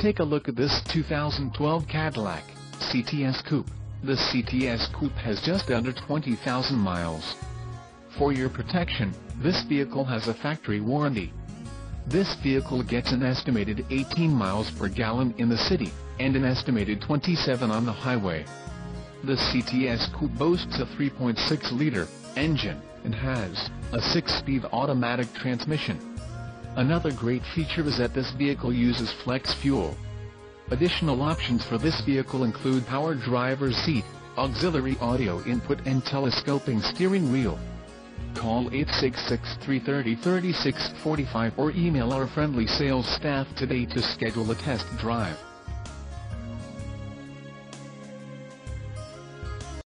take a look at this 2012 Cadillac CTS Coupe. The CTS Coupe has just under 20,000 miles. For your protection, this vehicle has a factory warranty. This vehicle gets an estimated 18 miles per gallon in the city, and an estimated 27 on the highway. The CTS Coupe boasts a 3.6-liter engine, and has a 6-speed automatic transmission. Another great feature is that this vehicle uses flex fuel. Additional options for this vehicle include power driver's seat, auxiliary audio input and telescoping steering wheel. Call 866-330-3645 or email our friendly sales staff today to schedule a test drive.